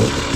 you.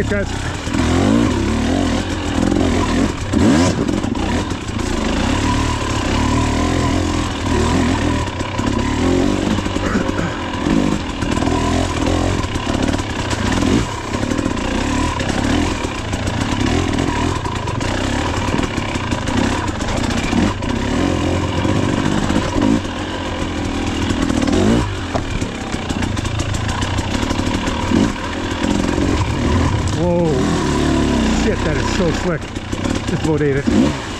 Thanks, guys. That is so slick. Just low it.